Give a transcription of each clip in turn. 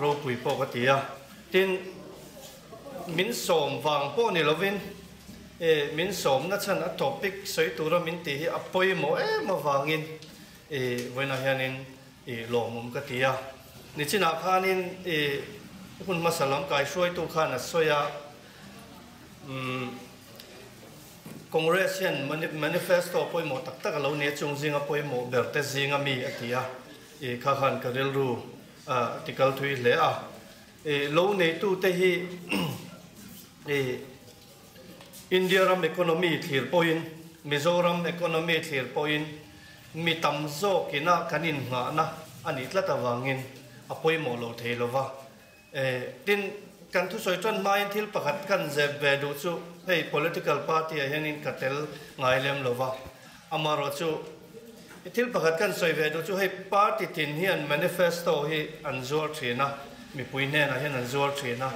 ro pui po ka tia tin min som wang po ni lovin e min som na chan a topic soi tura min ti hi apoi mo e ma wangin e voina hianin e lo mum ka tia ni china khanin e hun masalam kai soi tu khan a soya um congress hian manifesto poi mo tak tak lo ne chung zinga poi mo berte zinga mi atia e kha khan ka rel ru article thui le a e lo ne tu te hi e india ram economy thir point mizoram economy thir point mi tam zo kina kanin nga na ani tlata wangin apoi mo lo theilowa e ờ, tin kan thu soi tron mai thil pakhat kan ze về du chu, hay political party a hianin katel ngai lem lova amaro chu thil pakhat kan soi ve du chu hei party tin hiện manifesto hi an zuar thina mi pui ne na hian an zuar thina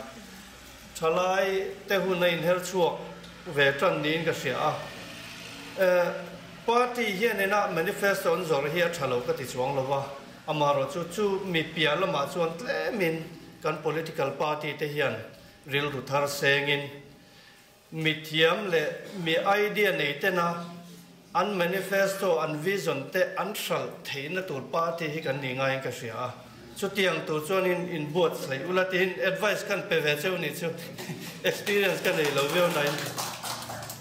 lại te hu nei her chuak ve tron nin ka sia a party hian ena manifesto an zor hi a thalo ka ti chuang lova amaro chu chu mi pia lama chuan tle min kan political party te hian ril ru thar sengin mi thiam le mi idea nei te na an manifesto, an vision, te an thal theina tur party hi kan ni ngai ka sia chu tiang tu chon in in bot sai ula tin advice kan pe ve cheu ni chu experience kan nei lo veo nai.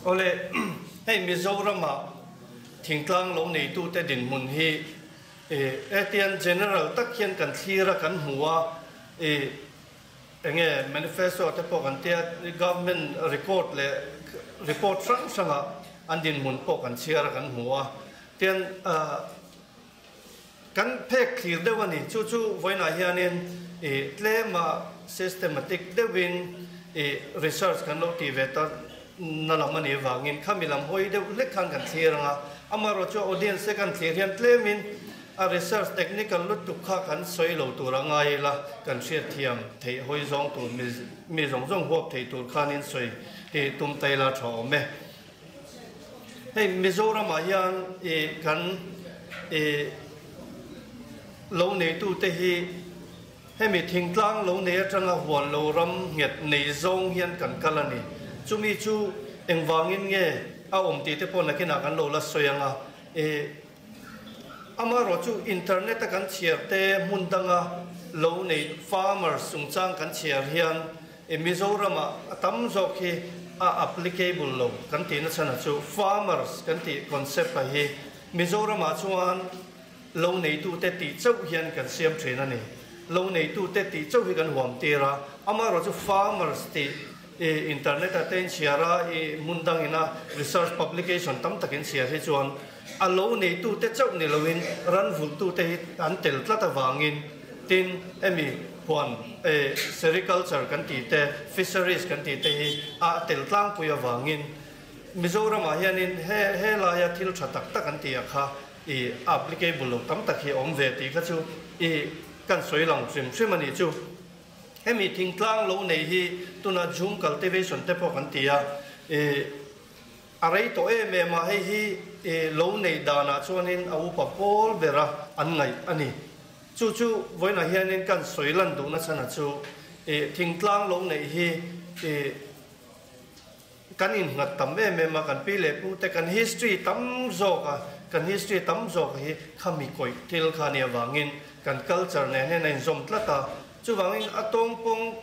Ole, hei mizorama thingtlang lo nei tu te din mun hi. E etian general tak hian kan thira kan huwa e enge, manifesto te po kan te government report le, report sang sanga andin ờ, systematic de win research kan lo audience kan research technical lut tu kha kan soi lo tu ra la, kan sia thiam thei hoi zong tu mi mi zong zong hop thei tur khan in soi te tum tai la tho me hei mizoram a hian e kan e lo nei tu te hi. Hei mi thing tlang lo nei atanga huan lo ram nget nei zong hian kan kalani chumi chu engwangin nge, a om ti te pon na kan lo la soyanga. E ama ro chu internet kan chiar te mun danga lo nei farmer sung chang kan chiar hian. E mizoram a tam hi are applicable lo kan ti na chana chu farmers, kan ti concept pa hi. Mizoram a chuan lo nei tu te ti chau hian kan siam thren ani lo nei tu te ti chau hi kan huam ti ra. Ama ro chu farmers ti e internet aten chiara e mundang ina research publication tam takin sia he chuan. A lo nei tu te chau ni loin ran vul tu te an tel tlata wangin. Tin, emi puan e sericulture kan ti te fisheries kan ti te hi. À, a tel tlang puya wangin à mizoram a hianin he he la ya thil tha tak tak kan ti a à kha. I applicable tam tak hi om ve ti kha chu i kan soi lang sim sim ani chu hemi thing tlang lo nei hi tuna zoom cultivation te po kan ti a e arai to e me ma hei hi e lo nei dana chuanin a upa pol bera an ngai ani chu chu cần hianin lần soilan du na chana chu e thingtlang lo này hi e kan in ngat tam me me ma kan pi le pu te kan history tam zo ka kan history tam zo hi khami koi til kha ne wangin kan culture ne ne nei zom tlata chu wangin atong pong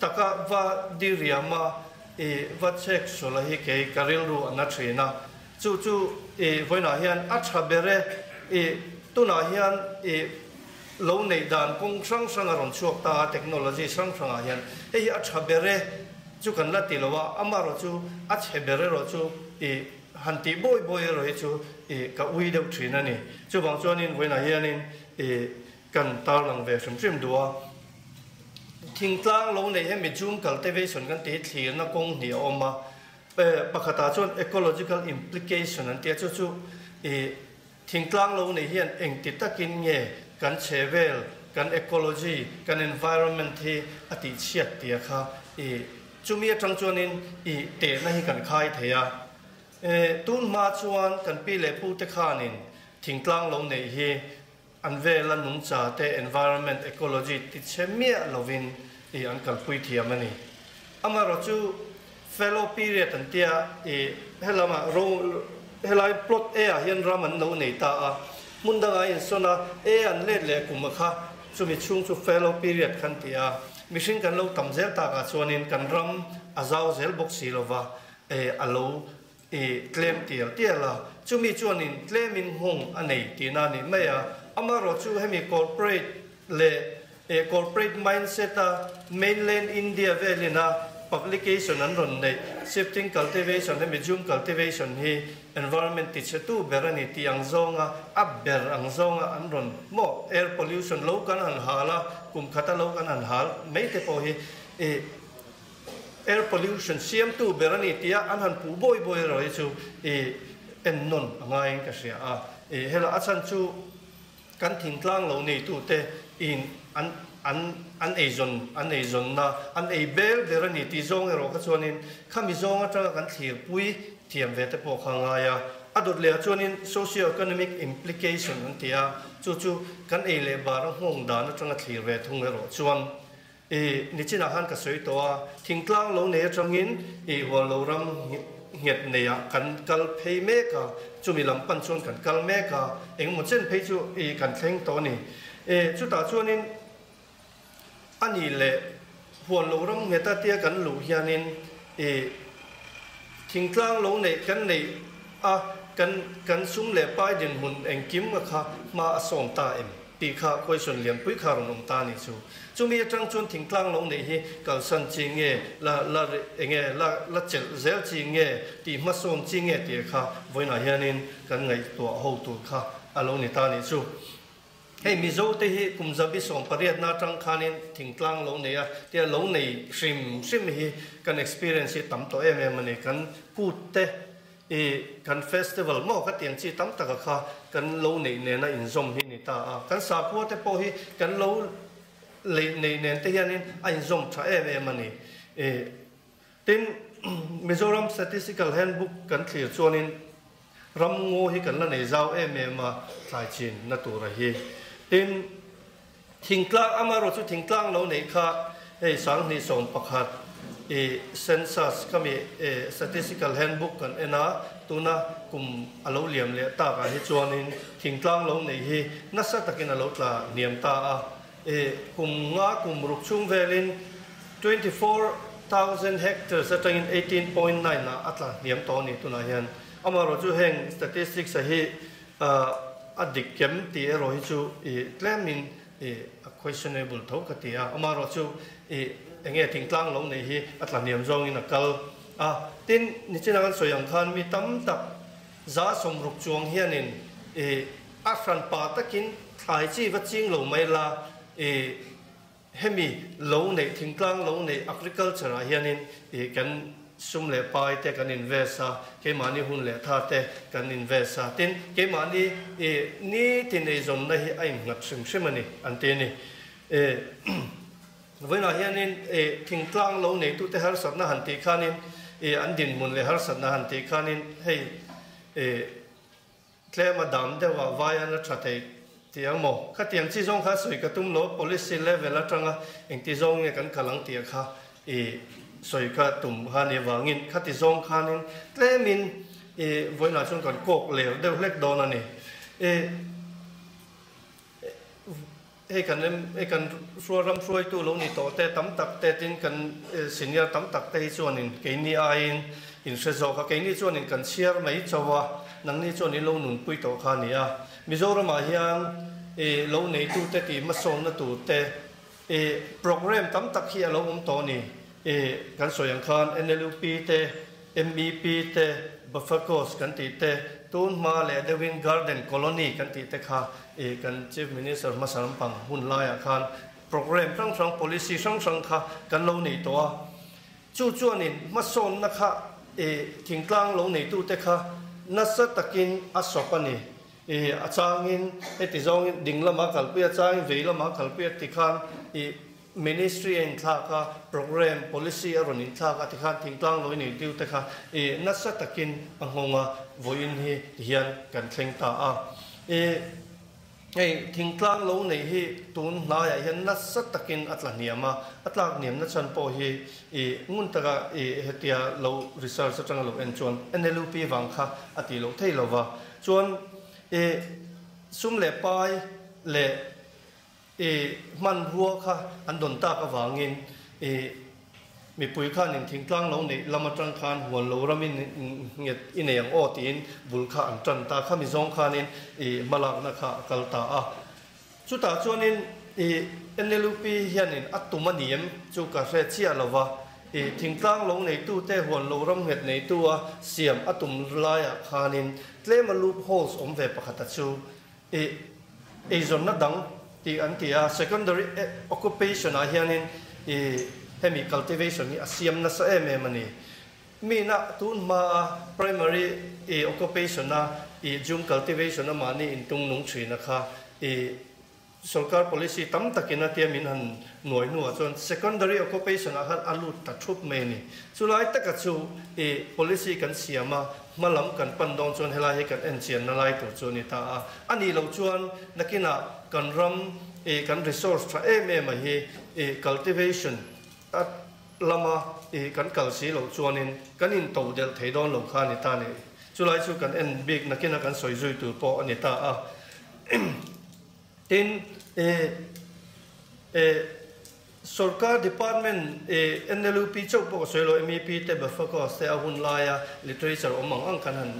taka va diriama e va check so la hi ke karil ru ana thina chu chu e voina hian a tha bere e tu na hian e lo nei dan kong sang sang a ron chuak ta, technology sang sang a hian ấy a tha bere, chu kan la ti lowa ama ro chu, a che bere ro chu e han ti boy boy ro hi chu e ka ui deuh thin ani chu bang chuan in voina hian in e kan tar lang ve shum shim duwa thing tlang lo nei he mi zoom cultivation kan ti thlir na kong ni oma e, pakhata chuan ecological implication an tia chu chu e thingtlang lo nei hian eng ti takin nge. กันเชเวลกันเอโคโลจีกันแอนเวอร์เมนที่อติเชียดเตียค่ะอีจุมีจังจวนินอีเตะนั่นกันคายเทียเอตุนมาชวนกันปีเลผู้เตขานินถึงกลางลงในเฮอันเวลนุ่งจ่าเต environment ecology ติดเชเมียลวินอีอันกันพุยเทียมันนี่อามารจูเฟลโลปีเรียตันเตียอีเฮลามาโรเฮลาปลดเอเฮียนรามันโนในตา ta a mundanga in sona e an le le kum kha chu mi chung chu fellow period khan tia mihring kan lo tam zel ta ka chuanin kan ram azau zel bok si lova e alo e claim tia tia la chu mi chuanin claim in hong anei ti na ni mai a ama ro chu hemi corporate le e corporate mindset a mainland india velina publication an ron nei shifting cultivation le, medium cultivation hi environment ti chetu berani ti ang zonga abber ang zonga an ron mo, air pollution lo kan an hala kum khata lo kan an hal mai te po hi e air pollution siam tu berani ti an han pu boy boy ro chu e en non ngai ka sia a. E hela achan chu, kan thing tlang lo nei tu te, in, an an an ei zon an ei zon na an ei bel der ni ti zong ero ka chuanin khami zong ata kan thir pui thiam ve te po khanga ya adot le chuanin socio economic implication an tia chu chu kan ei le bar hong dan atanga thir ve thung ero chuan e ni china han ka soi to a thingtlang lo ne changin e wa lo ram nghiệt này à cần cal pay me cả chú mi làm pan chuan cần cal me cả em một chân pay chú e cần khen to nè e chú ta chuan in anh nhỉ lệ, huồn lỗ rong người ta tiếc cắn lũ hiền nên, ê chính trang lỗ này cắn này à cắn cắn súng lệ bay điện hồn anh kiếm mà kha, mà sòng ta em. Tì kha quay xuân liền quý kha rong ông ta nè chú. Chú mi trang chuan thỉnh trang lỗ này hi cầu sân chi nghe, là là nghe, là là chữ dễ chi nghe thì mắt sòng chi nghe thì kha, với nãy hiền nên, cắn ngày tuổi hậu tuổi kha. À, Alo lỗ này ta nè hay mi zo te hi kum za bi som pariat na tang khanin thing tlang lo ne ya te lo nei shrim shrim hi kan experience hi tam to em em ne kan ku te e kan festival mo ka tiang chi tam ta ka kha, kan lo nei ne na in zom hi ni ta a. Kan sa po te po hi, kan lo le nei nen te hian in in zom tha em em ne e tin Mizoram Statistical Handbook kan thlir chuanin ram ngo hi kan la nei zau em em ma thai chin na tu ra hi in thing tlang amaro chu thing tlang lo nei kha e sang ni som pakhat. E census kami e statistical handbook kan ena tuna kum alo liam le ta ka hi chuan in thing tlang lo nei hi na sa takin alo tla niam ta a. E kum nga kum ruk chung velin 24,000 hectares atangin 18.9 na atla niam to ni tuna hian. Amaro chu heng statistics a hi uh, adik kem ti e rohi chu e claimin e questionable tho ka ti a ama ro chu e enge ting tlang lo nei hi atla niam zong in a kal. a tin ni china kan soyang khan mi tam tak za som ruk chuang hianin e a fran pa takin thai chi va ching lo mai la e hemi lo nei ting tlang lo nei agriculture a hianin e kan sum le pai te kan investa ke mani hun le tha te kan investa tin, ke mani e ni tin e zon na hi ai ngap sum sum ani, an te ni. E với là hiện nên thỉnh tlang lâu này tu te har sat na han ti khanin e an din mun le har sat na han ti khanin hei e tle ma dam de wa vai an tra te tiang mo. Kha tiang chi zong kha sui ka tum lo policy level la tanga eng ti zong nge kan kalang ti kha e soi ka tum ha ne kha ti zong khanin tlemin e voi na chung kan kok le de lek do na ni e e kan em e kan suar ram suai tu lo ni to te tam tak te tin kan senior tam tak te chuan in ke ni a in in se zo ka ke ni chuan in kan share mai chawa nang ni chuan in lo nun pui to kha ni a mizoram a hian e lo nei tu te ti ma son na tu te เอโปรแกรมตั้มตะเคียนเราอมตัวนี่เอการสวยงคานเอ็นเอลูปีเตเอ็มบีปีเตบัฟเฟอร์คอสกันตีเตตูนมาเลเดวินการ์เดนคอลอนีกันตีเตค่ะเอกันชีฟมินิสเตอร์มาสัมพังหุ่นลายอาคารโปรแกรมทั้งสอง policy ทั้งสองค่ะกันเราหนีตัวจู่จวนนี่มาโซนนะคะเอถิงกลางเราหนีตู้เตค่ะนัสตะกินอัศปันีเออาจารินเอติจงดิ่งละมาขัลเปียอาจารินเวละมาขัลเปียติคัน e ministry in tha ka program policy aron in tha ka ti khan ting tlang loi ni tiu te kha e na sa takin angonga voin hi hian kan thleng ta a e ngay thing tlang lo nei hi tun na ya hian na sat takin atla niama atlak niam na chan po hi e ngun taka e hetia lo research atang lo en chuan NLP wang kha ati lo thei lo wa chuan e sum le pai le เอมันรัวค่ะอันดนตากระวางเงินเอมีปุ๋ยค่าหนึ่งทิ้งกลางเราในี่ยเรามาจังคานหัวเราเรามีเงินอินเอียงอ้อตีนบุลข้าอันจันตาค่ามีซองข้านินเอมาลักนะคะกัลตาอะสุดท้ายชวนินี่ยเอเนลูปีเฮียนี่อัตุมันเนียมจูกาเฟเชียละวะเอทิ้งกลางลงในตู้เต้หัวเราเราเงินในตัวเสียมอัตุมลายคานินเล่มาลูปโฮสอมเวปะขัดชูเอเอจนนัดดัง thì anh thì a secondary eh, occupation a hian in e hemi cultivation ni asiam na sa em em ani mi na tun ma primary e occupation na e jum cultivation à na mani in tung nung chui na kha. E sarkar policy tam takina tia min han noi nu chon secondary occupation à, a han alu ta thup me ni chulai taka chu e policy kan siama malam kan pandong chon hela he kan enchian na lai to chu ni ta. Ani lo chuan nakina kan ram e kan resource tra em em hi e cultivation. At lama e kan kal si lo chuanin kan in to del thei don lo kha ni ta ni chulai chu kan en big na kina kan soi zui tu po ani ta a tin e e sarkar department e NLP chok po soi lo MEP te ba focus te ahun laya literature omang ang kanan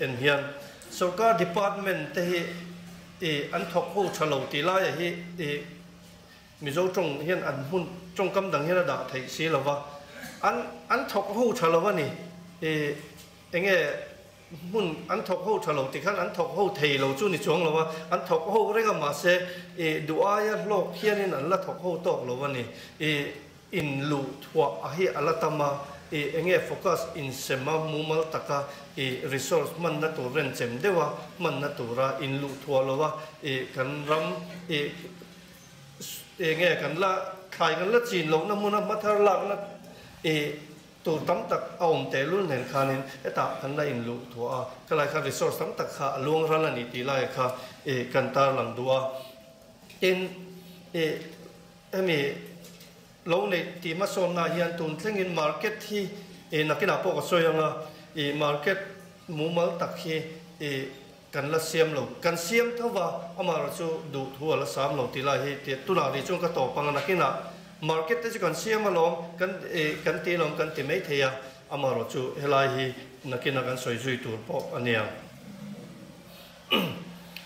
en hian. Sarkar department te thì e an thok ho chalo tí la thì thì mi mizo trong hiện ăn hun trong kam dang hian da anh si lova an an thok ho chalo ni e enge mun an thok ho chalo ti khan an thok ho thei lo chu ni chuang lova an thok ho renga ma sẽ e ai ở lok hiện nên an là thọc ho tok lova ni thì in lu thwa a hi alatama e enge focus in sema mumal taka e resource man na to ren chem dewa man na to ra in lu thwa lova e kan ram e e nge kan la khai kan la chin lo na mun ma thar lak na e tu tam tak aum te lun nen khanin eta kan la in lu thua ka lai kha resource tam tak kha luang ra la ni ti lai kha e kan tar lang dua in e emi lâu này thì mà som na hiện tồn thleng in market hi e nào bỏ cái soi e market mua mal đặt khi e xem la cần xem kan siam thawa amara chú đủ thua sâm luôn thì ti tu nào thì chúng ta tổ bằng là cái nào? Market te kan cần alom kan e kan ti lom kan mà mai à, theya là chu helai hi nào cần soi duy tu bỏ anh em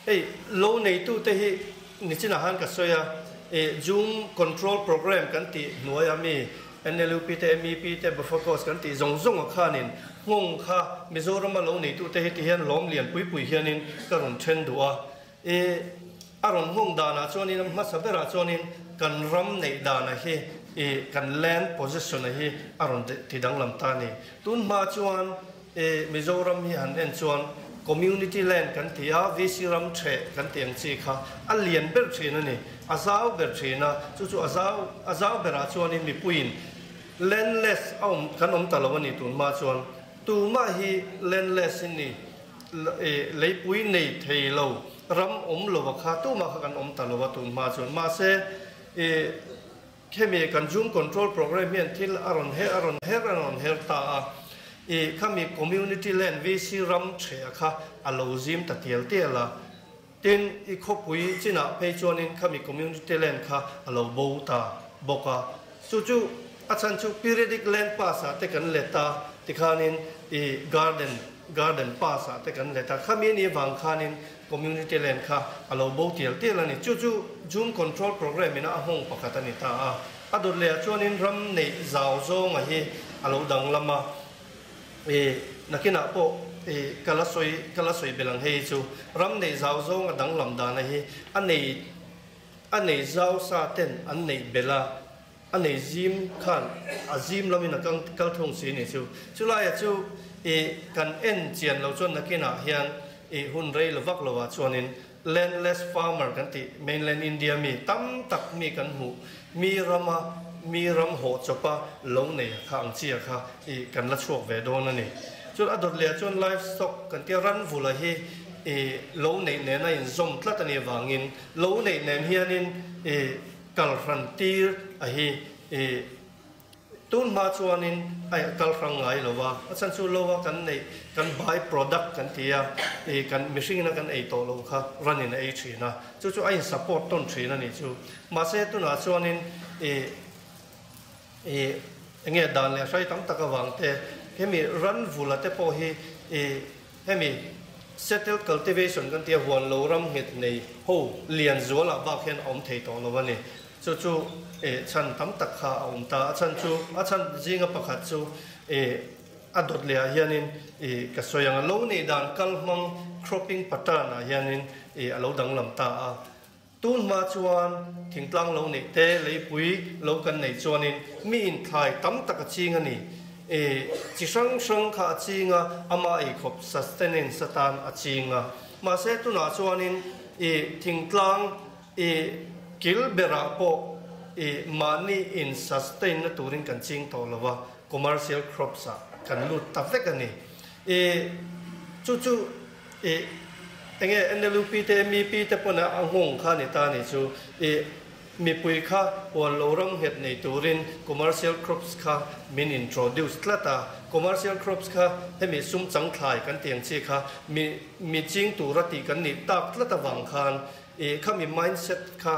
ei lâu này tu te hi ni china hàng cái soi à Eh, zoom control program kan ti nuaya mi NLP te MEP te befocus kan ti zong zong kha nin. Ngong kha, mizoram lo nei tu te hi ti hian lom lian pui pui hian hianin karon chen duwa e eh, aron ngong da na chon in, ma sa bera chon in, kan ram nei da na hi. E kan land position na hi aron ti dang lam ta ni. Tun ma chuan e mizoram hi han en chuan community land kan ti a vc ram che kan tiang chi kha. A lian ber che na ni azau ber che na, chu chu azau azau bera chuan mi puin. Landless om, kan om talawani tun ma chuan. Tu ma hi landless ni lấy e, pui này thei lo. Ram om lo wa kha, tu ma kan om talawa tun ma chuan. Sẽ se e khemi consume control program hian thil aron he aron he aron her ta e kami community land vi si ram che kha alo à, zim ta tiel tiela tin i khopui china pe chuanin kami community land kha alo à, bo ta boka à. chu chu chan chu periodic land pass a te kan leta tikhanin i garden garden pass a te kan leta khami ni wang khanin community land kha alo bo tiel te la ni chu chu zoom control program ina a hong pakatani ta a ador le chuanin ram nei zau zo nga hi alo dang lama Eh, e nakina po eh, e kala soi kala soi belang hei chu. Ram nei zau zo nga dang lam da na hi an nei an nei zau sa ten an nei bela an nei zim khan, a zim lamina kang kal thong si ni chu. Chu la ya chu e kan en chian lo chon nakina hian e hun rei lo vak lo wa chuanin. Landless farmer kan ti, mainland india mi, tam tak mi kan hu mi rama มีรำโหดจะปะลงเนี่ยข้างเชียค่ะอีกันละช่วงเวดนั่นนี่จนอดเลียจนไลฟ์สต็กกันที่รันฟุละเฮเอลงในเนนั่นสมทัตเนียวางินลงในเนเฮียนินเอกัลฟันตีร์อะฮีเอตุนมาชวนินไอ้กัลฟังไงหรอวะฉันชูโลวะกันในกันบายโปรดักต์กันที่เอกันมิชิงนะกันไอ้โตโลค่ะรันในไอ้ชีนะจู่ๆไอ้สปอร์ตต้นชีนั่นนี่จู่มาเสียตุนอาชวนินเอ e nge dan le sai tam taka wang te hemi run vula te po hi. E hemi settle cultivation kan tia huan lo ram het nei ho lian zuala ba khen om thei to lo wani chu chu e chan tam tak kha om ta. Chan chu a chan jinga pakhat chu e adot le hianin e ka soyang lo nei dan kal mang cropping pattern à a hianin e alo dang lam ta a tuôn ma chuan, thỉnh tăng lâu lo thế, lấy quý, lâu cần kan nei chuanin mi in thai tam tắc chi chinga ni e chi sang sang chi chinga ama e khop sustenance satan a chinga ma sẽ tu na chuanin e thỉnh tăng e kil bera po e money in sustain na turin kan ching to lawa commercial crops a kan lut ta vek ani. E chu chu e enge NLP te MEP te pona angong kha ni ta ni chu e mi pui kha wan lo ram het nei turin commercial crops kha min introduce tlata commercial crops kha he mi sum chang thlai kan tiang chi kha mi mi ching tu ra ti kan ni tak tlata wang khan e kha mi mindset kha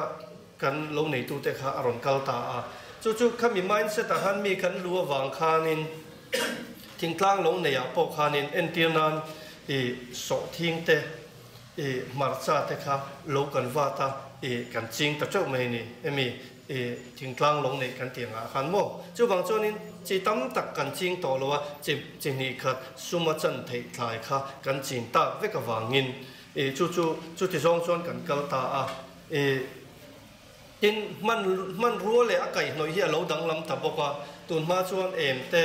kan lo nei tu te kha aron kal ta a chu chu kha mi mindset a han mi kan lu wang khanin thing tlang lo nei a po khanin en tir nan e so thing te เอมาร์ซาเตค่ะโลกันว่าตาเอกันจริงแต่เจ้าไม่นี่เอมีเอถึงกลางลงในกันเตียงอาคันโมเจ้าบางเจ้านี่จีตั้มตักกันจริงต่อเลยว่าจีจีนี่ค่ะสุมาจันเทถ่ายค่ะกันจริงตาเวกวางินเอจู่จู่จู่ที่สองชวนกันกลตาอะเอจินมันมันรั้วเลยอากาศหน่อยเฮียเราดังลำตับอกว่าตุนมาชวนเอ็มแต่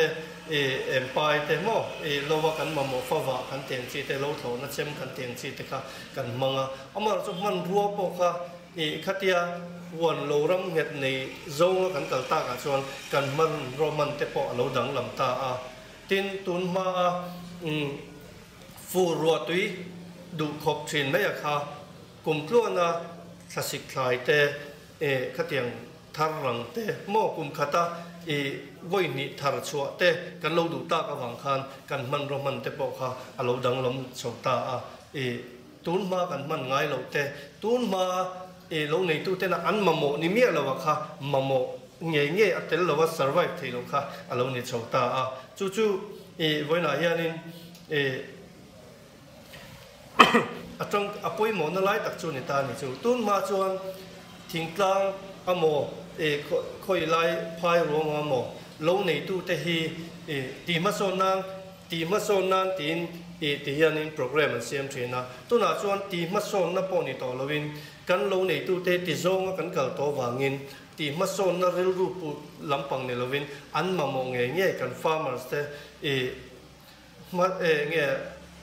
e em pai te mo. E lo wa kan ma mo, fa wa kan tiang chi te lo tho, na chem kan tiang chi te kha kan manga. Amar chu man ruo po kha e khatia wan lo ram nget nei zo kan kal ta ka chuan, kan man ro man te po lo dang lam ta a. Tin tun ma a mm, fu ruo tui, du khop thin mai kha. Kum tluana thlasik thlai te e khatiang thar rang te mo kum khata e voi ni thar chua te kan lo du ta ka wang khan, kan man ro man te po kha, a lo dang lom chho ta a. E tun ma kan man ngai lo te, tun ma e lo nei tu te na an ma mo ni mia lo wa kha, ma mo nge nge a tel lo wa survive te lo kha, a lo ni chho ta a. Chu chu e voi na hian in e a trong, a poi mo na lai tak chu ni ta ni chu. Tun ma chuan thing tlang amo e khoi lai phai rong amo lo nei tu te hi e ti ma so nang ti ma so nang tin e ti hian in program siam thina tu na chuan ti ma so na po ni to lovin kan lo nei tu te ti zong kan kal to wangin ti ma so na rel ru pu lampang ni lovin an ma mo nge nge kan farmers te e ma e nge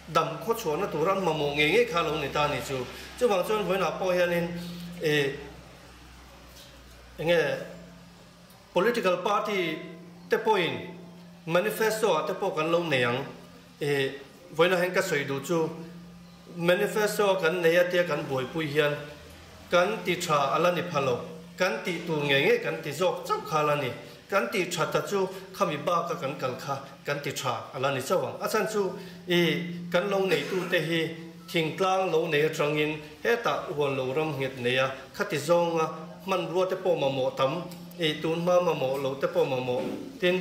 dam kho chuan na tu ran ma mo nge nge kha lo ni ta ni chu chu wang chuan voi na po hian in e nge political party te point manifesto te po kan lo neyang e voina hen ka soi du chu, manifesto kan neya te kan boi pui hian, kan ti tha ala ni phalo kan ti tu nge nge, kan ti zok chap khala ni, kan ti tha ta chu khami ba ka kan kal kha, kan ti tha ala ni chawang. Achan chu e kan lo nei tu te hi, thing tlang lo nei atangin he ta huan lo ram het neya khati zonga man tin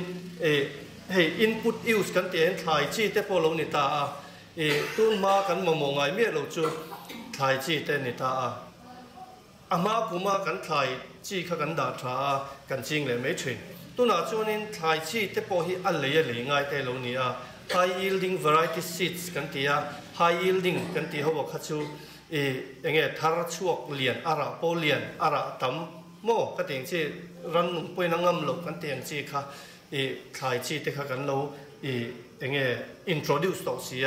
input use chi chu chi chi chi high yielding variety seeds กันเตีย high yielding เอเองเอทารช่วกเลียนอาระโปเลียนอาระตำโมก็เตียงชีรันนุ่มปุยนังงำหลบกันเตียงชีค่ะอีขายชีเตะกันเราเอเองเออินโทรดิวส์ต่อเสีย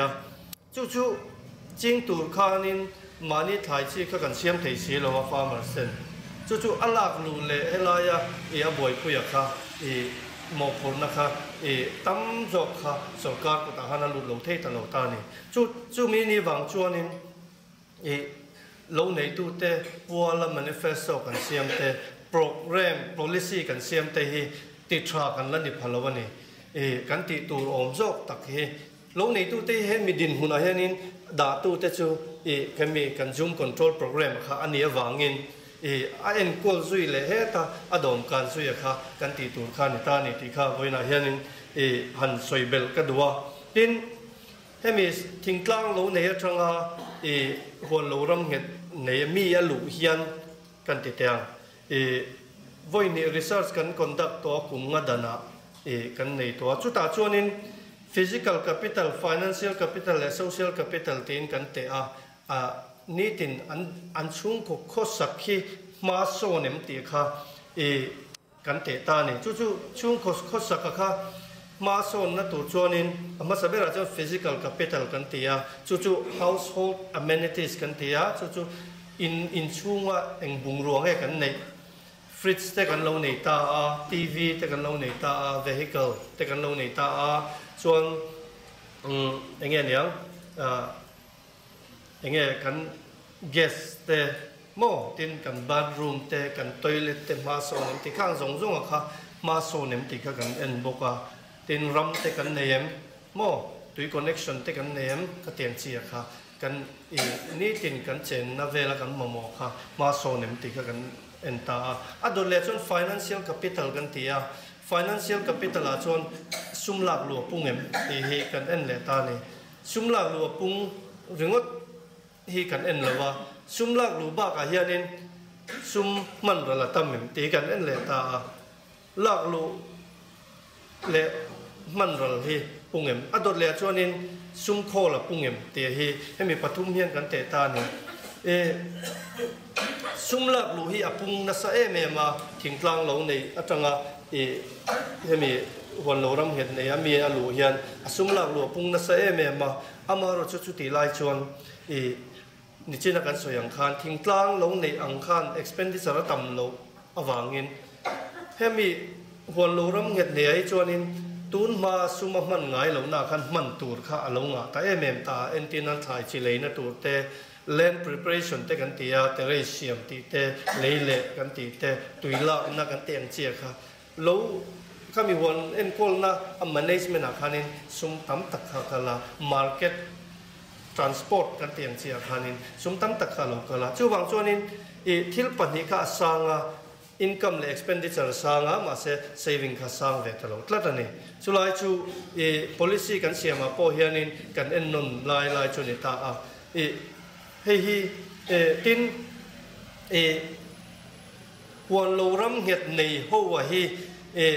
จู่จู่จิงตูคานินมานี่ถ่ายชีกันเชียมเทียชีเราวาฟาร์มเซนจู่จู่อัลลักลูเลเฮลายะเอียบอยคุยค่ะเอหมอกผลนะคะเอตั้มจบค่ะสกัดกุตาฮานาลุดลงเทตลอดตานี่จู่จู่มีนีหวังชวนิน e lo nei tu te puala manifesto kan siam te program policy kan siam te hi ti tra kan la ni phalawani e kan ti tur om jok tak hi lo nei tu te he mi din huna hianin da tu te chu e kan mi kan zoom control program kha ani awangin e a en kol zui le he ta adom kan zui kha kan ti tur kha ni ta ni ti kha voina hianin e han soi bel ka duwa tin he mi thing tlang lo nei atanga e hon lo ram nge ne mi a lu hian kan ti te e voi ni research kan conduct to kum nga dana. E kan nei to chu ta chuanin physical capital, financial capital and social capital tin kan te a. A, ni tin an an chung ko kho sakhi ma so nem ti kha. E kan te ta ni chu chu, chung ko kho sakha kha mason na tu chuanin ama sabera chu physical capital kan tia a chu chu household amenities kan tia a chu chu in in chunga eng bung ruang e kan nei fridge te kan lo nei ta a tv te kan lo nei ta a vehicle te kan lo nei ta a chuan um enge niang a enge kan gas te mo tin kan bathroom te kan toilet te ma so nem ti khang zong zong a kha ma so nem ti kha kan en boka tin ram te cần niệm mô tùy connection te cần niệm ka tiền chi kha. Kan i, ni tin kan chen na vela kan mò mo kha. Ma so thì ti kha kan enta. Đồ lệ chon financial capital kan tia financial capital là chun sum lạc lụa pung em thì hệ cần en lệ ta này sum lạc lụa pung ringot hi cần en lova sum lạc lụa ba cả hiền nên sum man là tâm em thì cần en lệ ta lak hi pungem. Ador le chonin sum kho la pungem ti hi. Hemi pathum hian kan te ta ni. E sum lak lu hi apung na sa em em a. Thing lo nei atanga. E hemi hon lo ram het nei ami a lu hian. Sum lak lu apung na sa em em a. Ama chu chu ti lai chuan. E ni china kan so yang khan. Thing lo nei ang khan. Expenditure tam lo awangin hemi hon lo ram het nei ai in tun ma suma man ngai lo na khan man tur kha lo nga. Ta em em ta entinal thai chi leina tur te, land preparation te kan tia siam ti te, leile kan ti te tuila na kan te ang chia kha. Lo, kami won en kol na, a management a khanin sum tam tak kha kala market transport kan te ang chia khanin sum tam tak kha lo kala chu wang chuanin e thil pani kha sanga income le expenditure sanga, ma se saving kha sang ve talo. Tlatani chulai chu e policy kan siama po hianin, kan en non lai lai chu ni ta a. E hei hi e, tin e huan lo ram hiat nei ho wa hi e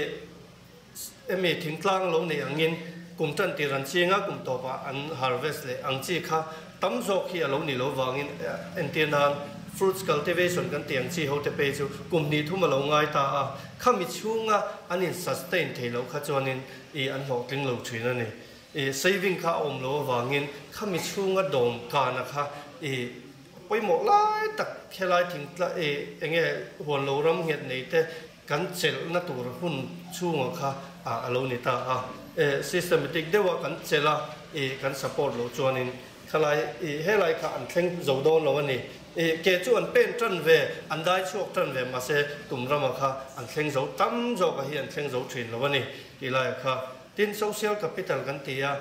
emi thing tlang lo nei angin kum tan ti ran chinga kum to pa an harvest le ang chi kha, tam zo khi lo ni lo wangin e, en tin han fruits cultivation kan tiang chi ho te pe chu, kum ni thum lo ngai ta a. Khami chunga, anin sustain the lo kha chuanin e an ho tling lo thina ani. E saving kha om lo wangin khami chunga dom ka na kha. E poi mo lai tak khelai thing tla e enge hon lo ram het nei te kan chel na tur hun chunga kha, a alo ni ta a. E systematic dewa kan chela e kan support lo chuanin. Khalai e helai kha an thleng zo don lo ani kể chú anh bên trần về anh đại dai trần về mà sẽ tụm ra mà kha. Anh thleng dấu tam dấu cái hiện an dấu truyền là vậy ani thì lai kha, tin social capital kan à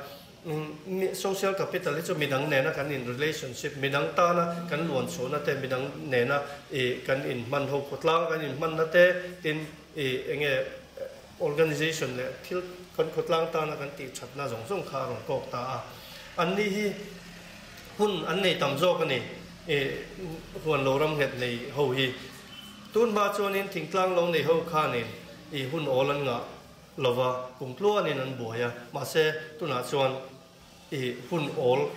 social capital cho mình đang nè nena gắn in relationship mình đang ta na kan số so na mình đang nè e gắn in man cốt lao, gắn in man na thế tin anh ấy organization này thiếu thil cốt lao ta na, gắn ti chặt na giống giống kha rồi kok ta. Anh đi hi hun anh này tầm zo cái này e huan lo ram het nei ho hi tun ba chuan in lo nei ho kha ni hun olan nga lova kum tlua buaya ma se tuna chuan. E hun ol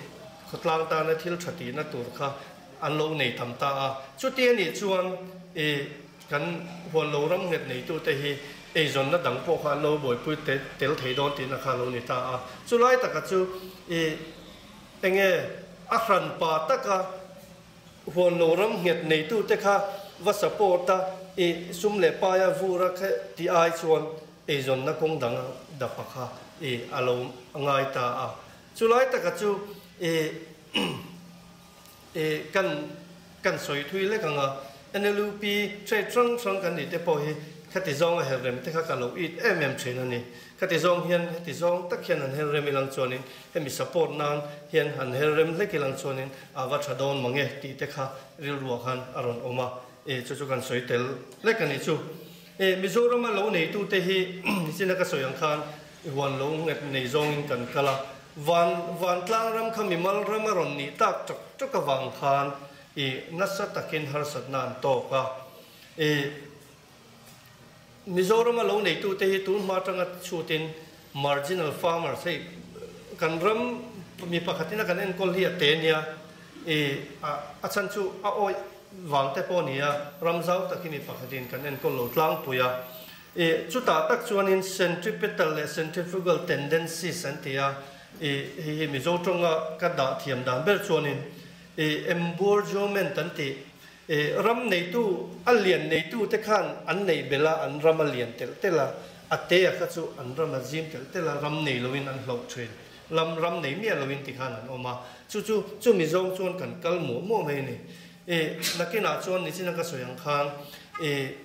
khotlang ta na thil thati na tur kha. An lo nei tam ta a chu ni chuan. E kan hon lo ram nget nei tu te hi. E zon na dang po kha lo boi pu te tel thei don ti kha lo ni ta a chu lai ta ka chu e enge a hran pa ta ka hon lo ram nget nei tu te kha va support ta e sum le pa ya vu ra khe, ti ai chuan e zon na kong dang da pa kha e alo ngai ta a. Chu lai ta ka chu e e kan kan soi thui le kanga NLP tre trong trong kan ni te po hi khati zong a rem te kha ka lo it คติจงเฮียนคติจงตักเคียนหันเฮลเรมิลังชวนินเฮมิสปอร์ตนานเฮียนหันเฮลเรมเล็กลังชวนินอาวัชดอนมังเอตีเตคะริลรัวขันอารอนออกมาเอจุจุกันสวยเตลเล็กกันอีจูเอมิโซรามาโลเนตูเตฮีสินักสวยอังคารวันลงเงในจงกันกะละวันวันกลางรำคขมิมัลรำมารอนนีตักจกจกวังคานอีนัสตะกินฮาร์สตนานโตกะเอ mizoram lo nei tu te tu ma chutin marginal farmer sei kan ram mi pakhatina kan en kol hi ate nia e a chan chu a oi wang te po nia ram zau takimi pakhatin kan en kol lo tlang puya e chu ta tak chuanin centripetal le centrifugal tendencies an tia e hi mi zo tonga ka da thiam dan ber chuanin e embourgeoisment an ti e ram nei tu a alian nei tu te khan, an nei bela an ram a alian tel tela ate a kha chu an ram a jim tel tela ram nei lovin an hlo thrin lam ram nei mi lovin ti khan an oma. Chu chu chu mi zong chuan kan kal mu mo mai ni. E nakina chuan ni china ka soyang khan e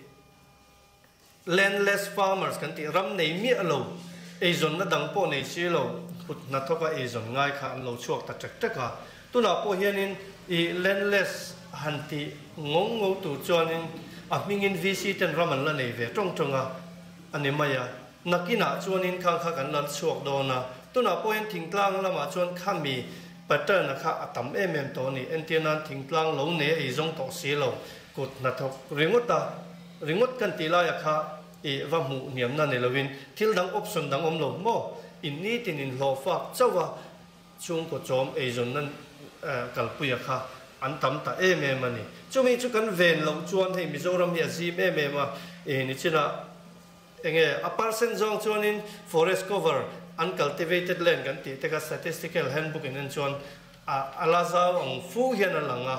landless farmers kan ti, ram nei mi lo. E zon na dang po nei chi lo. Put na thoka e zon ngai kha an lo chuak ta tak tak ka tu na po hianin e landless han ti ngong ngo tu chuanin a mingin vc ten à. Anh em ve à tonga kia maya nakina nên khang kha kan lan chuak do na tu na po là mà tlang lama chuan bắt đầu là kha tầm em em tổ này anh tiên anh thỉnh lang lâu nè ne e tổ to lâu. Cột kut thọc riêng một ta riêng ringot kan ti la ya kha e va mu niam na ne lovin thil dang option đăng om lâu mò in ni tin in lo fa và chung ko chom e zon nan kalpuya kha an tam ta em em mà nè chúng mình chú cần ven lâu chuan hei mizoram hiện gì em em a e, e ni china, enge upper sen zone chuan in forest cover uncultivated land gần thì cái statistical handbook in chuan. A alaza phu fu là alanga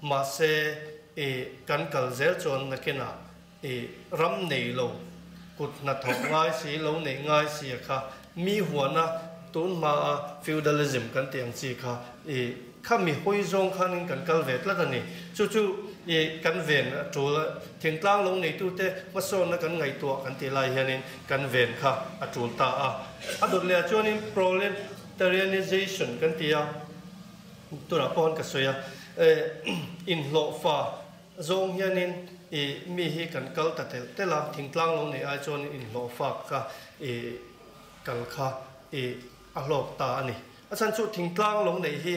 ma sẽ e kan kal zel chuan na kena e ram nei lo. Kut na thok ngai si, lo nei ngai si kha. Mi huana tun ma feudalism kan tiang chi kha. E khá mi hôi rong khăn nên cần cao vẹt lắc này chú chú ye cần vẹn chú là thiên tang lông này tu te mà so nó cần ngày tua cần tiền lại hiện nên cần vẹn khá à chú ta à à đột lẹ cho nên problem terrorization cần tiền tu là pon cái soi à in lộ pha, rong hiện nên e mi hi cần cao ta tel tel là thiên tang lông này ai cho nên in lộ pha khá e cần khá e à lộ ta này à san chú thiên tang lông này hi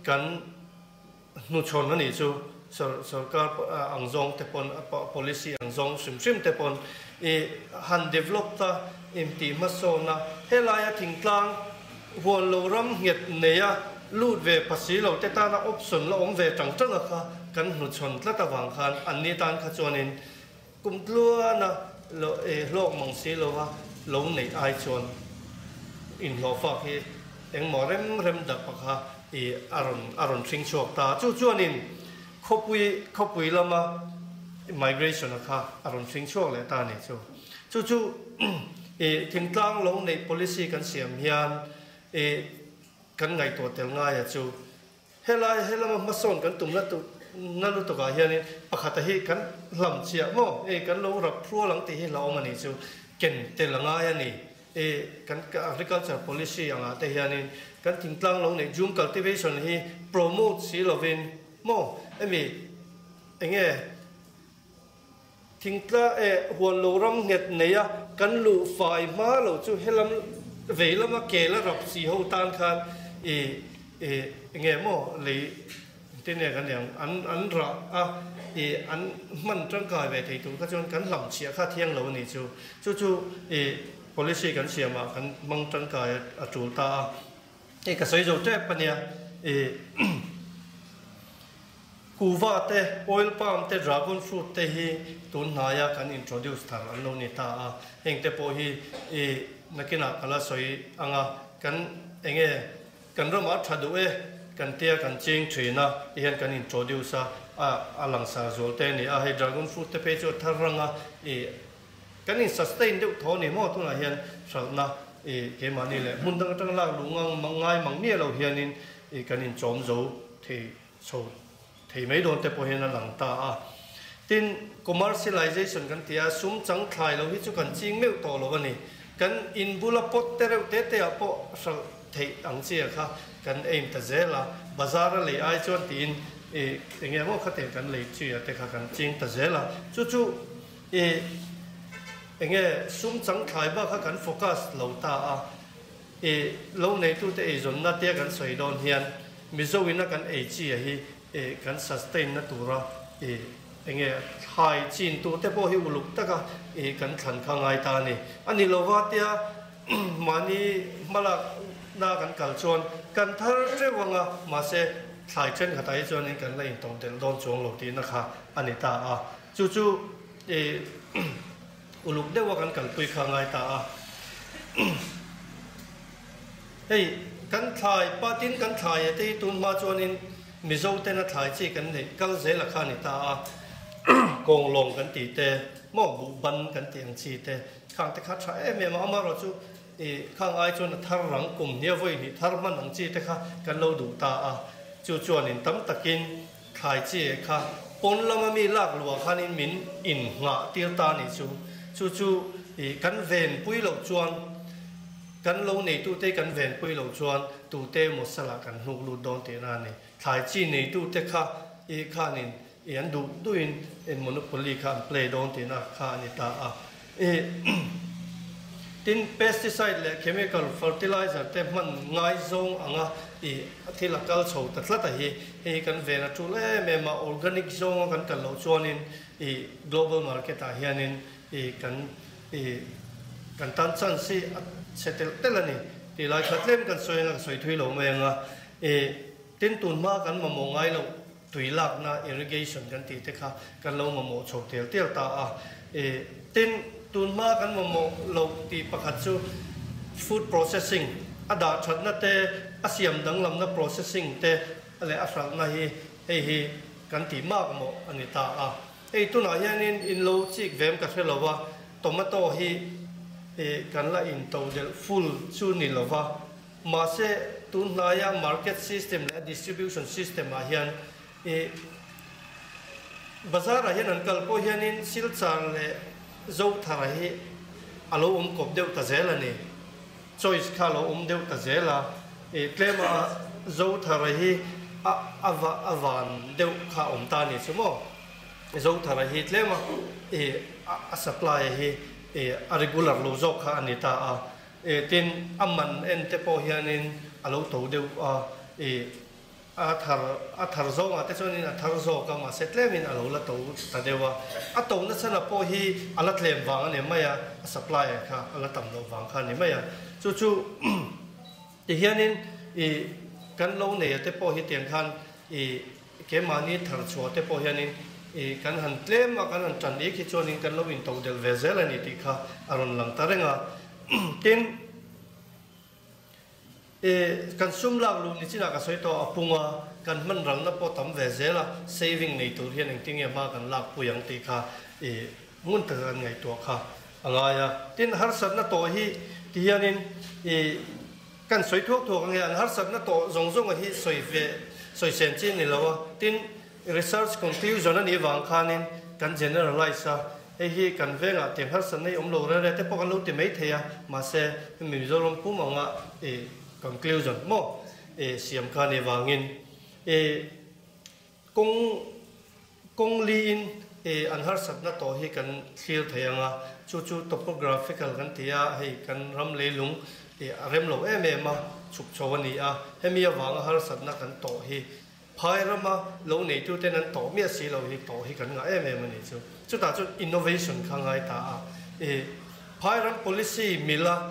ตีอ่ะตัวนับปอนกันสวยเอ่ออินโลฟ้าจงเฮนินอีมีให้กันกัลตัดเตลแต่ละถึงกลางลงในไอจวนอินโลฟ้าค่ะอีกันค่ะอีอโลก i aron aron thing chok ta chu chuanin khopui khopui lama migration kha aron thing chok le ta ni chu chu chu e thingtlang long nei policy kan siam hian e kan ngai to tel nga ya chu hela hela ma son kan tum la tu na lu to ga hian pakhat hi kan lam chia mo e kan lo rap thua lang ti hi lo ma ni chu ken tel nga ya ni e kan agriculture policy anga te hianin กลางหัวโลรัมเหียดเนียลูดเวภาษีเราเตตานาออปชันเราองเวจังจังอะค่ะกันนุชนละตะวังคันอันนี้ตานขจวนินกุมตัวนะโลเอโลกมังสีโลว่าลงในไอชวนอินโลฟากเฮเองหมอเร็มเร็มดักปะค่ะ i aron aron thing chok ta chu chuanin khopui khopui lama migration kha aron thing chok le ta ni chu chu chu e thing tlang long nei policy kan siam hian e kan ngai to tel nga ya chu hela hela ma son kan tum la tu na lu to ga hian pakhata hi kan lam chia mo e kan lo rap phru lang ti hi la om ani chu ken tel nga ya ni e kan agriculture policy anga te hian kan ting tlang long nei zoom cultivation hi promote si lovin mo emi enge ting tla e cái cái sợi dầu này, bên nhà kuva te oil palm te dragon fruit te hi tun naya kan introduce thar an lo ni ta a heng te po hi e nakina kala soi anga kan enge kan ro ma thadu e kan tia kan ching thina hian kan introduce a alang sa zol te ni a he dragon fruit te pe chu tharanga e kan in sustain de tho ni mo tu na hian na e ke mani le mun dang tang la lu ngang mang ngai mang ne lo hian in e kan in chom zo the so thei mai don te po hian lang ta à. a tin commercialization kan tia à, sum chang thai lo hi chu kan ching meu to lo ni kan in bula pot te reu te te a à, po sal thei ang chia kha. Kan aim ta zela bazar le ai chon tin. Eenge mo khate kan le chi te kha kan ching ta zela chu chu e enge sum chẳng thai ba kha kan focus lâu ta à e lâu này tu te e zon na te kan soi don hian. Mi zo win na kan e chi à hi e kan sustain na tu ra. E enge, hai chín tu te po hi uluk ta ka e kan khan kha ngai ta ni. Ani lo wa tia mani mala na kan kal chon kan thar tre wanga mà sẽ thai chân kha tai chon ni kan lai tong tel don chong lo ti na kha. Ani ta à chú chú e uluk de wa kan pui kha ngai ta a hei kan thai pa kan thai te tun ma chon in mi te na thai chi kan nei kal ze la kha ni ta a kong long kan ti te mo bu ban kan tiang chi te khang te kha tha em em ma ro chu e khang ai chon thar rang kum nia voi ni thar man ang chi te kha kan lo du ta a chu chuan in tam takin khai chi kha pon lama mi lak lua khan in min in nga tir ta ni chu chu chu e kan ven pui lo chuan kan lo nei tu te kan ven pui lo chuan tu te mo sala kan hnuk lu don te na ni khai chi nei tu te kha e kha nin yan du duin in monopoly kha play don te na kha ni ta a. E tin pesticide le chemical fertilizer te man ngai zong anga i thila kal chho ta tla ta à hi. He kan ve na tu le me ma organic zong kan kal lo chuanin i global market à a อีกันอีกันตั้งสั้นสิเสร็จเตลนี่ตีลายขัดเล่มกันสวยนักสวยทุยหลงเมืองอะเอติ้นตุนมากกันมามองไงเรกตุยหลักนะอิริเกชันกันตีเด็กค่ะกันเรามาโงโชเตลเตลตาอะเอติ้นตุนมากกันมามองเรกตีประคัดสู้ food processing อดาชัดนะเตอาเซียมดังลำนะ processing เตอะไรอัศรนะเฮเฮกันตีมากมออันนี้ตาอะ ei tu na hianin in lo chi vem ka se lo wa tomato hi e kan la in to del full chu ni lo wa ma se tu na ya market system le distribution system a hian e bazar a hian an kal po hianin silchar le zo thara hi. Alo um kop deuh ta zel ani choice kha lo um deuh ta zela e tlema zo thara hi. A ava avan deuh kha um ta ni chumo zo thara hi tlema e a supply hi e eh, a regular lo zo kha anita a e tin amman en te po hianin alo to deuh a e a thar a thar zo ma te chuan in a thar ah. eh, zo ka ma setle min alo la to ta dewa a to na chana po hi ala tlem wang ne maya a supply kha ala tam lo wang kha ne maya chu chu ti hianin e kan eh, lo ne te po hi tiang khan e ke mani thar chua te po hianin e kan han tlem, ma kan han tan e ki chuan in kan lo in to del vezel ani ti kha aron lam tarenga tin e eh, kan sum lak lu ni china ka soi to apunga, kan man rang na po tam ve zela saving nei tur hian eng tinge ma kan lak pu yang ti kha. E mun ta kan ngai to kha. Anga ya tin har sat na to hi, ti hian in e kan soi thuốc thuốc ang har sat na to zong zong hi soi ve, soi sen chin ni lawa tin research conclusion ani wang khanin kan generalize a he hi kan venga tem har san nei omlo re re te pokan lo te mai theya ma se mi zorom pu ma nga e conclusion. Mo e siam khan e wangin e kong kong li in e an har sat na to hi kan thil thayanga chu chu topographical kan tia hei kan ram le lung e rem lo em em ma chuk chawani a. Hemia wang har sat na kan to hi phải lắm mà lâu tu chú an to tổ miết lo lâu thì tổ thì cần em em mình chú chú ta chú innovation khangai ta à phải lắm policy mila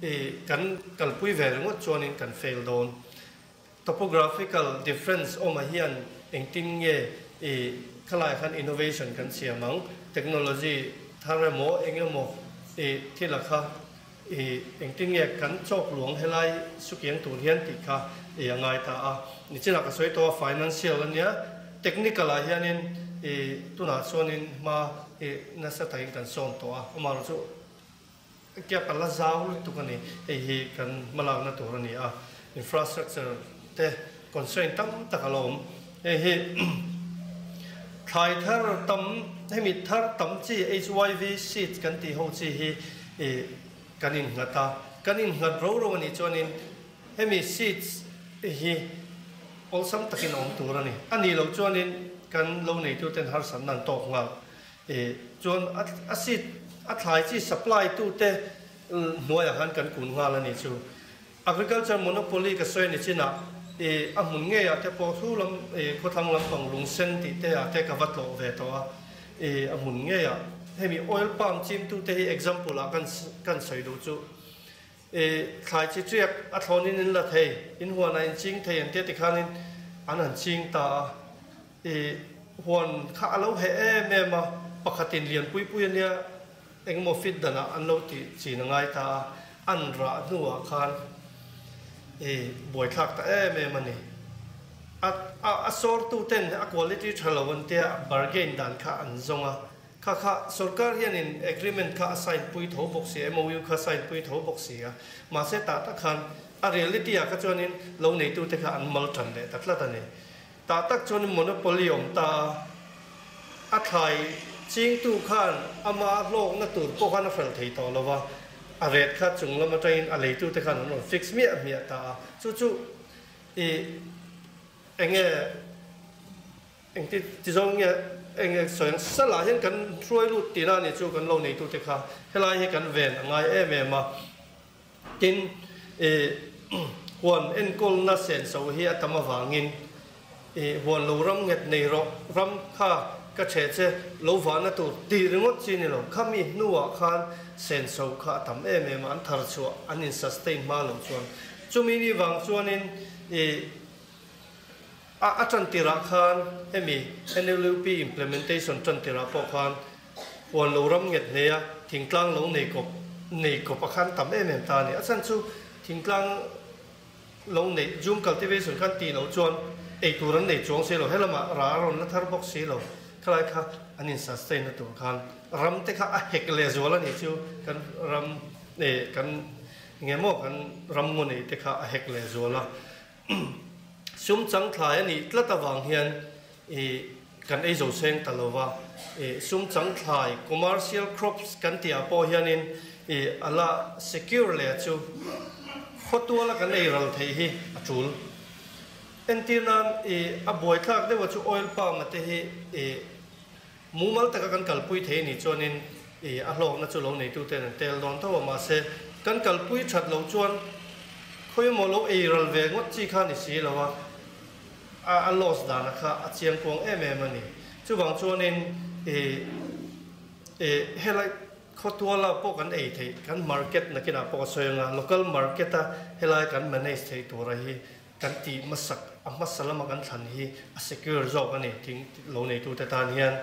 cần kan kalpui ve ngot cho nên cần fail down. Topographical difference, o ma hian engtin nge e khalai khăn innovation cần xem mắng technology, thare mo, enge mo e anh tin nghe engtin nge kan hay luang helai sukiang tur hian thì kha e angai ta à nici la casoi toa financial niya technical ay yanin e, tuna so nin ma e, nasa tayong kanson toa. Umaro so kaya pala zaul tu kani eh kan malag na tuhan niya infrastructure te concern tam takalom eh thay thar tam eh mit thar tam si HIV sheet kan ti ho si eh kanin ngata kanin ngadro ro ni so nin eh mit sheet e, กันอินหัดรู้รู้วันนี้จวนินให้มีซีดฮีโอซัมตะกินองตัวนี่อันนี้เราจวนินกันเราในตัวเต็นฮาร์สันนันตกงาเอจวนอัซีดอัทายจีสป라이ตัวเตหน่วยอาหารกันกุนงาแล้วนี่จู agriculture monopoly ก็สวยนี่จีน่ะเออมุนเงียแต่พอสู้ลำเออเขาทำลำปังลุงเส้นติเตะแต่กับวัดโลเวตัวเออมุนเงียให้มี oil palm จิ้มตัวเตะ example ละกันกัน ê khai chi triết à thôn in là thầy in huan này chính thầy anh tiết thì khan in anh hẳn chính ta ê huan khá lâu hệ mẹ mà bậc hạt tiền liền quý quý nha anh một phít đàn anh lâu thì chỉ là ngay ta ăn rõ nua khan ê buổi khác ta ê mẹ mà nè à à sort tu tên à quality thằng lâu anh bargain đàn khá anh zong à ခါခါ सरकार ရရင် agreement ခါ assign ပွိထိုးပုတ်စီ MOU ခါ assign ပွိထိုးပုတ်စီမာစတာတခန် a reality ကချွန်နလုံးနေတူတခါ unmal တန်လေတခလတနေတာတချွန် monopoly ုံတာအထိုင်ချင်းတူခန်အမာလောငတူပိုခန်ဖယ်ထေတော်လောဝအရက်ခါချုံလမတိုင်းအလေတူတခါနော် fix မြအမြတာချူချူအေအငဲအင်တီဇုံငဲ anh em soi sát là hiện cần truy lụt tiền là này chú cần lâu này tu thế kha thế là hiện cần về ngay em em mà tin huan anh kol na sen so hi atama wangin e huan lo ram nget nei ro ram kha cái che che lo wa na tu tiền ringot chi ni lo khami nuwa khan sen so kha tam em em an thar chu anh in sustain ma lo chuan chumi ni wang chuan in e อาจันติระคานเอมี NLP implementation จันติระพอคานวันเรารำเงียเนียทิ้งกลางลงในกบในกบอาคันต่ำเอ็มเอ็มตาเนี่ยอาจันชูทิ้งกลางลงในจุ่ม cultivation ขันตีเราจวนเอตัวนั้นในจวงเสียเราให้เรามาร้ารนนัทรบกเสียเราคล้ายค่ะอันนี้ sustain ตัวคันรำเต่ค่ะเฮกเลสวะแล้วนี่ชิกันรำเนี่ยกันเงี้ยม่กันรำมันเนี่ต่ค่ะเฮกเลสวะละ xuống sum chang thlai ani là ta wang hian e kan ei zo seng talowa e sum chang thlai commercial crops kan ti apo hianin e là secure le chu. Là kan ei ral thấy hi atul entinan e a boi thak dewa chú oil palm ate hi e mumal taka kan kalpui thei ni chonin e a hlok na chu lo này tu ten tel don mà ma se. Kan kalpui that lâu chuan, khoi mo lo ei ral ve ngót chi kha ni si lawa a a los da na kha, a chiang kong em em ani chu bang chuanin e e helai khotua la po kan ei the kan market na kina po soyanga. Local market a helai kan manage thei to ra hi, kan ti masak, a masalama kan than hi, a secure job ani thing, lo nei tu ta tan hian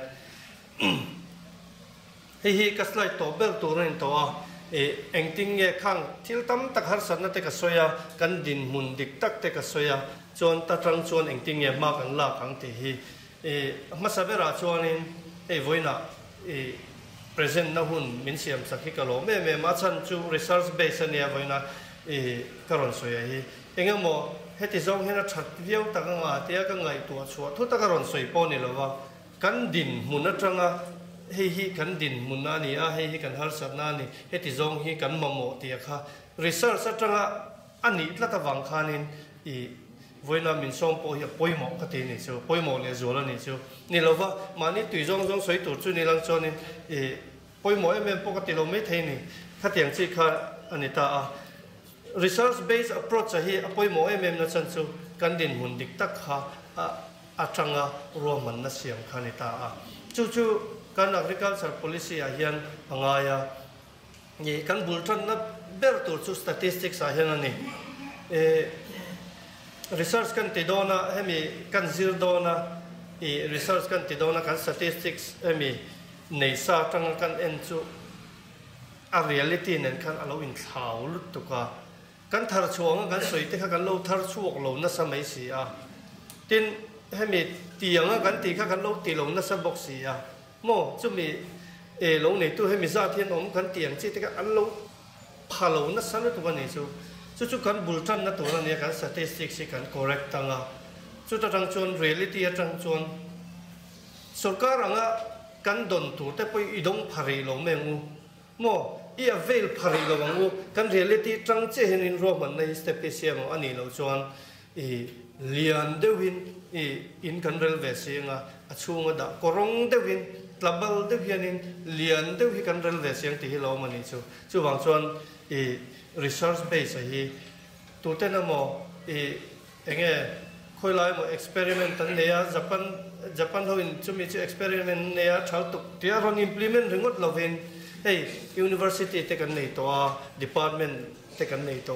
hi hi ka slide to bel tu ren to a e engting nge khang, thil tam tak har san na te ka soya, kan din mun dik tak te ka soya chon ta e e, e, present na hun min siam sakhi ka me me, ma chan chu research base ania voina e karon soya hi. Engamo heti zong hena chat viau ta ka nga, te ka ngai tu chua. Thu ta ka soi po ni lawa kan din mun na tanga hei hi kan din mun na ni a hei hi kan har sat na ni. Heti zong hi kan mamo te kha. Research sa tanga ani tla ta wang khanin 为了民生保险保毛个点呢就保毛来做了呢就，你老婆嘛你对中中水土做你啷做呢？诶，保毛一面不个点路没听呢，他点子看安尼搭啊，resource based approach 啊，嘿，保毛一面那真就肯定稳定得哈啊啊张啊，罗门那想看呢搭啊，就就跟 agriculture policy 啊，现啊个呀，你跟 bulletin 那 better 做 statistics 啊，现呢，诶。research kan ti dona hemi kan zir dona e research kan ti dona kan statistics hemi nei sa tang kan en chu a reality nen kan alo in thau lut tu ka กันทาร์ช่วงกันสวยที่เขากันโลทาร์ช่วงโลนั่นสมัยสีอ่ะทินให้มีตียงกันตีเขากันโลตีโลนั่ chu chu kan bultan na tur ania kan statistics kan correct tanga chu ta tang chon reality atang chon sarkar anga kan don tur te poi idong phari lo mengu mo i avail phari lo u, cần reality tang che hình in ro man nei step siam ani lo chon i lian de win i in cần rel ve singa achunga da. Korong de win tlabal de hianin lian de hi kan rel ve siang thì hi lo mani chu. Chu wang chon i research base hi, tu te na mo e enge, khoi lai mo experiment tan neya japan japan ho in chumi chu experiment neya thal tuk tia ron implement ringot lovin hey university te kan nei to department te kan nei to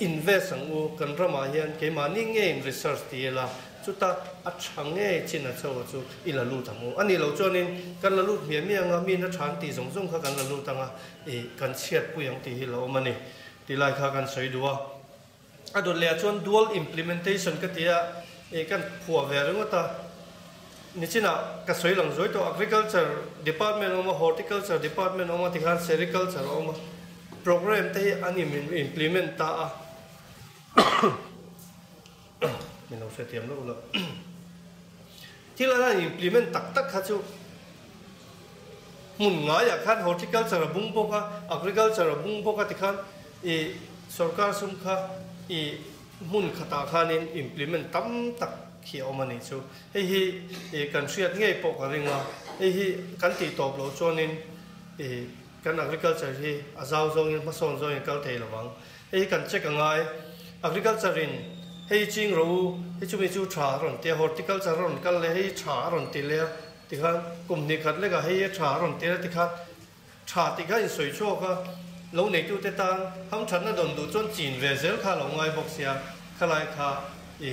invest ang u kan rama hian ke ma ni nge in research ti la chúng ta à chẳng nghe trên là cho chú ít là lu thằng anh à, đi lâu cho nên cần là lu miếng miếng à miếng nó chán thì giống giống khác cần là lu thằng à ê cần chết bùi yang thì lâu mà nè thì lại khác cần sấy đua à đợt lẹ cho dual implementation cái tia ê cần phù về đúng không ta? Như thế nào cái sấy lòng rồi to agriculture department ông mà, horticulture department ông mà, thì khác sericulture ông mà. Program thì anh à, implement ta à a nó sẽ tiêm tiam lo lo là la implement tak tak kha chu mun nga ya khan horticulture bung po ka agriculture bung po thì tikhan e sarkar sum kha i mun khata khanin implement tam tak khi oma ni chu hei hi e kan suat ngei cái ka ringa hei hi kan ti top lo chonin e kan agriculture hi azau zong in mason zong in kal thei lawang hei kan check angai agriculture in hei ching ro hei chu mi chu tha ron te horticulture ron kal le hei tha ron ti le thì khan kum ni khat le ga hei tha ron ti le thì khan tha thì ga in soi cho ka lâu này tu tê tăng ham chắn là đồn đủ chọn chín về zel khá lâu ngoài bọc xia khá lại khá e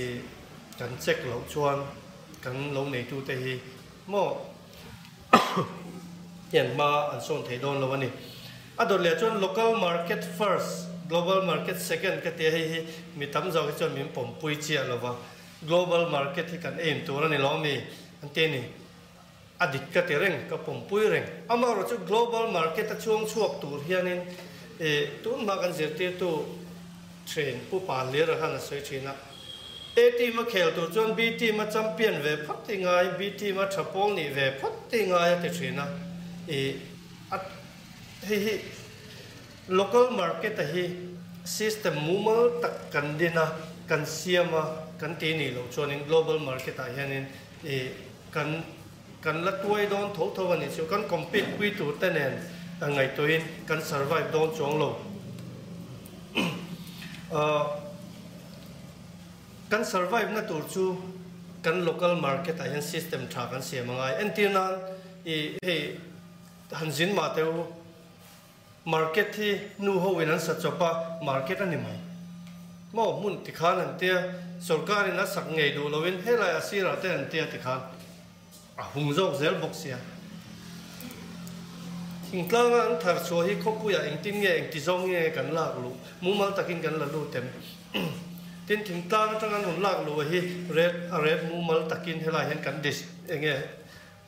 cần check lâu chuan cần lâu này tu tê hi. Mò hiện ba anh son thấy đồn lâu này à đồn lẽ chọn local market first global market second cái tê hi hi, mi tắm giờ cái chọn mi pom pui chia lâu vào vâng. global market thì cần aim tu ra này lo mi. Anh tên này adik ka te reng ka pom pui reng ama ro chu global market ta chuang chuak tur hianin e tun ma kan zir te tu train pu pa le ra han soi china a team mà khel tur chọn b team ma champion về phát thì ngay b team ma thapol ni ve phat ti ngai te china e at hi hi local market hi, system mumal tak kan dina kan siama kan ti ni lo chuan in global market ah a hianin e kan kan la tuai don tho tho ani chu kan compete pui tu tenen a ngai to in, kan survive don chong lo. Ah, kan survive na tur chu, kan local market a hian system tha kan siama ngai. Antinan e he hanjin ma teu market thi nu ho winan cho pa market ani mai. Mo mun ti khan an tia sarkar na sak ngei do lovin helai asira te an tia ti khan. À hung zok zel bok sia. Thing tlang an thar cho hi khopu ya eng tim nge, eng ti zong nge kan lak lu. Mu mal takin kan la tem. Tin thing tlang tang an hun lak lu hi, red, a red mu mal takin hẹn hen kan anh nghe.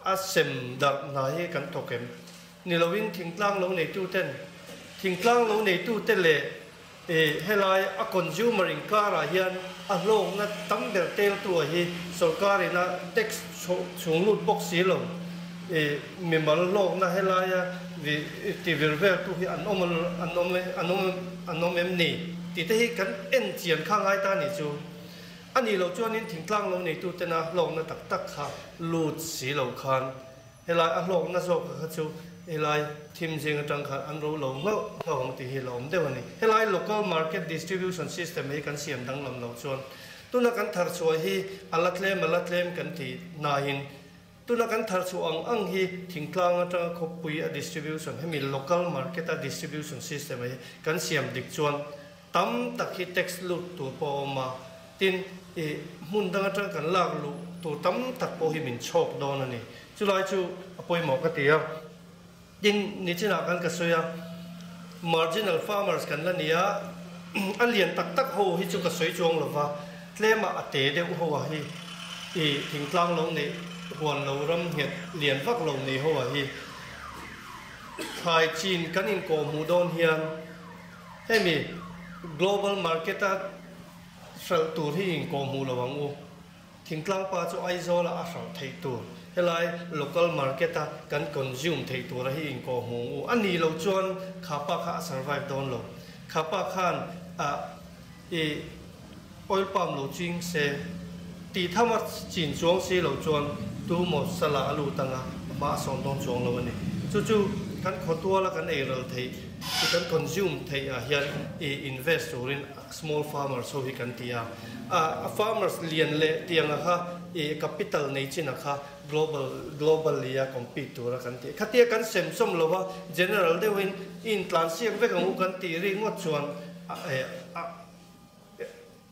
a sem dar na hi kan tokem ni lovin thing tlang lo nei tu ten. Thing tlang lo nei tu te le e helai a consumer in kara hian, a long na tam ber tel tu hi sarkari na tax chung lut box si lo e mi mal long na helai a vì e, ti vir ver tu hi an om an om e, an om e, an om em ni. Ti te hi kan en chian khang ai ta ni chu. Ani lo chuan in thing tlang lo nei tu te na long na tak tak kha lut si lo khan. Helai a long na zo kha chu helai thim jing tang kha an ro lo ngo hong ti hi lom de wani helai local market distribution system hi kan siam dang lam lo chuan. Tu na kan thar chuai hi alatlem alatlem kan ti na hin. Tu na kan thar chu ang ang hi thingtlang atang khop pui a distribution. Hemi local market a distribution system ai kan siam dik chuan. Tam tak hi tax lu tu po ma tin e mun dang atang kan lak lu tu tam tak po hi min chok don ani. Chu lai chu, apoi mo ka tia din ni china kan ka soya marginal farmers kan la nia anh lian tak tak ho hi chu ka soi chuang lova. Tlema ate de ho hi. E lâu lo quan huan lo ram het lian vak lo nei ho hi. Thai chin kan in ko mu don hian. Hemi global market a sal tur hi in ko mu lo wang u. Thingtlang pa chu ai zo la a sal thei tur helai, local market ta cần consume thei tur hi u. Anh đi ani lo chuan bạc khá survive don lo. Bạc khan à e oil palm lo ching se, ti mắt chin chuang xe lâu chuan tu một sala alu tanga ma Đông don chuang này chú chú cần khó tua là cần ai rel thì he can consume thei uh, here e invest in small farmers so he can tia a uh, uh, farmers lian le tiang a ha e capital nei chin kha global global lia compete tur kan ti khatia kan sem som lo wa general de win in tlan siak ve kan kan ti ri ngot chuan a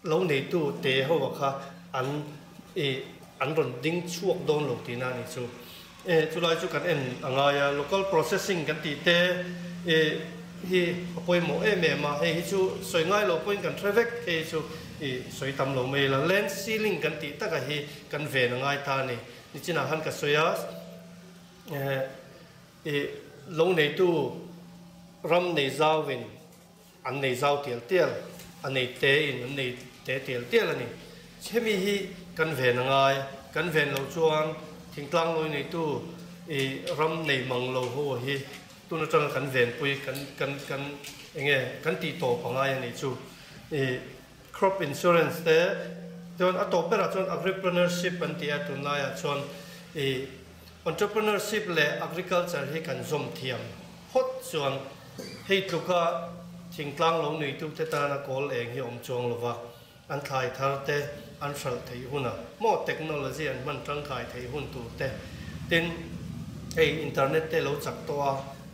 lo nei tu te ho wa kha an e an ron ding chuộc don lo ti na ni chu. E chu lai chu kan en anga local processing kan ti te e hi apoi mo e me ma. He chu soi ngai lo point kan traffic. He, chu e soi tam lo me la land ceiling kan ti ta ka hi kan ve na ngai ta ni. Ni china han ka soya e e lo nei tu ram nei zau win an nei zau tiel tiel an nei te in an nei te tiel tiel ani. Chemi hi kan ve na ngai, kan ve lo chuan thing tlang loi nei tu e ram nei mang lo ho hi tu na chang kan ven pui kan kan kan, enge, kan ti to pa ngai ani chu. E crop insurance te don a tổ pera chon agripreneurship an ti atu na ya chon e entrepreneurship le agriculture hi kan zom thiam. Hot chuan, hei tu ka thing tlang lo nei tu te ta na kol eng hi om chong lo wa an thai thar te, an sal thei huna. Mo technology an man tang khai thei hun tu te. Tin ei internet te lo chak to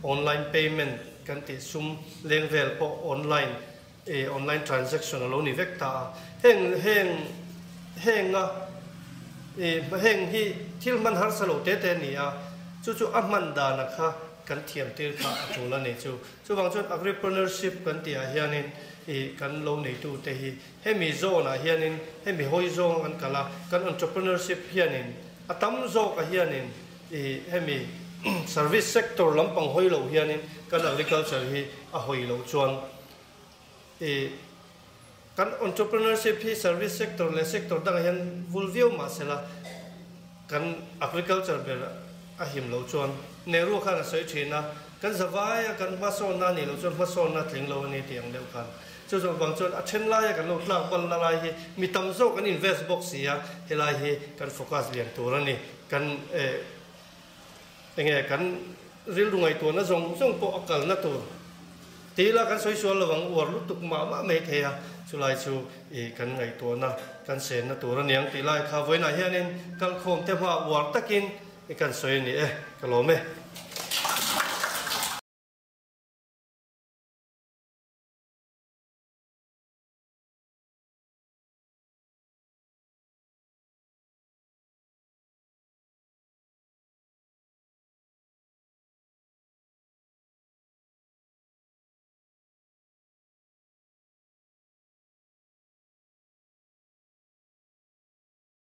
online payment kan ti sum leng vel po online e online transaction lo ni vek ta. Heng heng heng a e eh, heng hi thil man har salo te te ni a. Chu chu a man da na kha kan thiam te kha chu la ne chu. Chu bang chon agripreneurship kan ti a hianin e kan lo nei tu te hi. Hemi zo na hianin hemi hoi zo an kala. Kan entrepreneurship hianin atam zo ka hianin e hemi service sector lắm lampang hoi lo hianin kan agriculture hi à hoi lâu chuan e cái entrepreneurship hi service sector le sector dang hian vulvio sẽ là cái agriculture ber a him lo chuan neru là a soi thina kan zawaya kan maso na ni lo chuan maso na tling lâu ni tiang deuh khan cho dù bằng chuan à then lai kan lo tlang bal la lai hi mi tâm zo cái invest box ya helai hi cái focus lian cái ani kan e enge kan ril rungai tu na zong zong po akal na tu ti la kan soi sual lawang war lu tuk ma ma me the ya chu lai chu e kan ngai tu na, kan sen na tu ra niang ti lai kha voi na hianin kal khom te ma war takin e kan soi ni e ka lo me